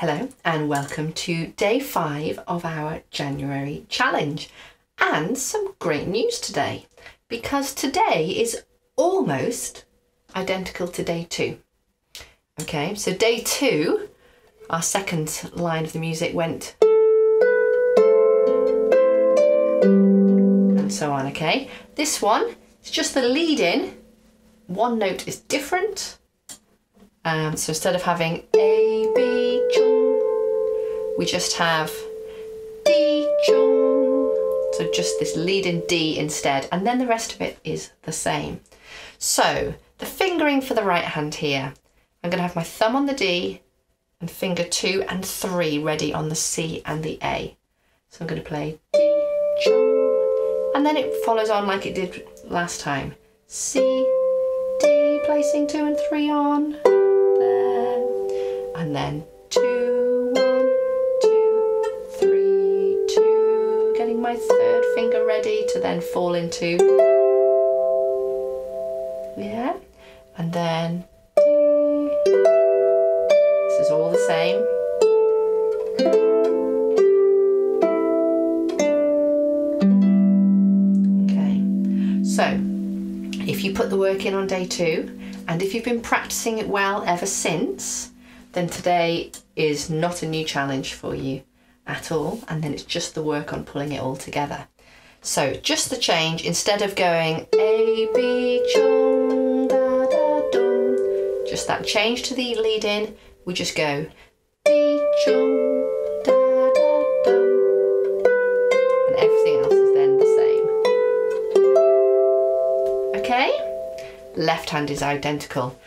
Hello and welcome to day five of our January challenge. And some great news today because today is almost identical to day two. Okay, so day two, our second line of the music went and so on, okay? This one is just the lead in, one note is different. Um, so instead of having A, B, we just have D, chung. So just this lead in D instead, and then the rest of it is the same. So the fingering for the right hand here, I'm going to have my thumb on the D and finger two and three ready on the C and the A. So I'm going to play D, chung, and then it follows on like it did last time. C, D, placing two and three on, there, and then my third finger ready to then fall into, yeah, and then this is all the same. Okay, so if you put the work in on day two, and if you've been practicing it well ever since, then today is not a new challenge for you at all, and then it's just the work on pulling it all together. So just the change, instead of going A, B, da, da, dum, just that change to the lead in, we just go D, chung, da, da, dum, and everything else is then the same. Okay? Left hand is identical.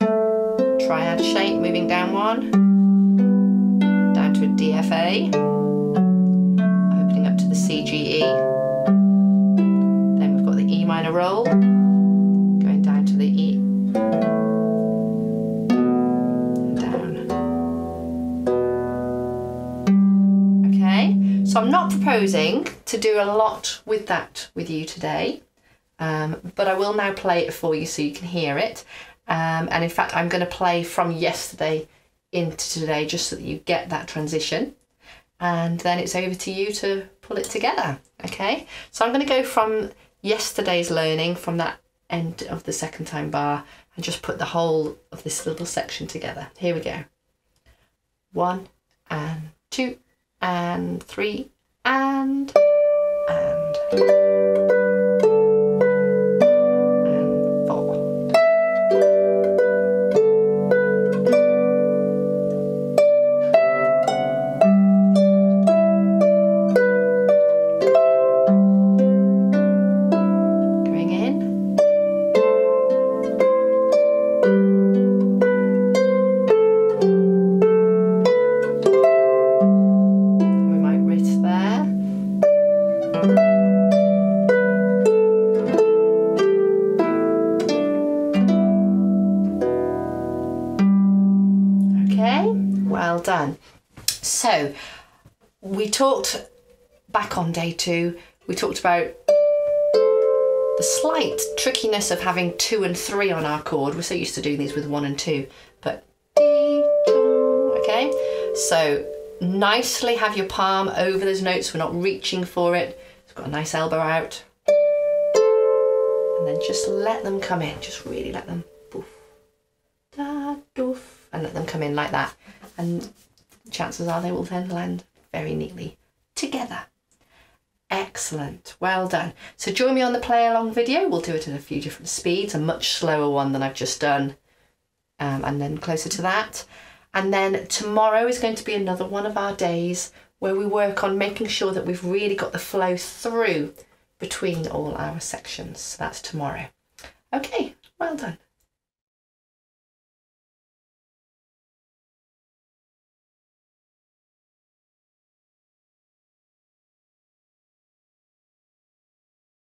Triad shape, moving down one, DFA, opening up to the CGE. Then we've got the E minor roll, going down to the E down. Okay, so I'm not proposing to do a lot with that with you today, um, but I will now play it for you so you can hear it. Um, and in fact, I'm going to play from yesterday into today just so that you get that transition. And then it's over to you to pull it together. Okay, so I'm going to go from yesterday's learning from that end of the second time bar and just put the whole of this little section together. Here we go. One and two and three and and well done. So, we talked back on day two, we talked about the slight trickiness of having two and three on our chord. We're so used to doing these with one and two, but okay? So nicely have your palm over those notes. We're not reaching for it. It's got a nice elbow out. And then just let them come in. Just really let them and let them come in like that. And chances are they will then land very neatly together. Excellent, well done. So join me on the play along video. We'll do it at a few different speeds, a much slower one than I've just done, um, and then closer to that. And then tomorrow is going to be another one of our days where we work on making sure that we've really got the flow through between all our sections. So that's tomorrow. Okay, well done.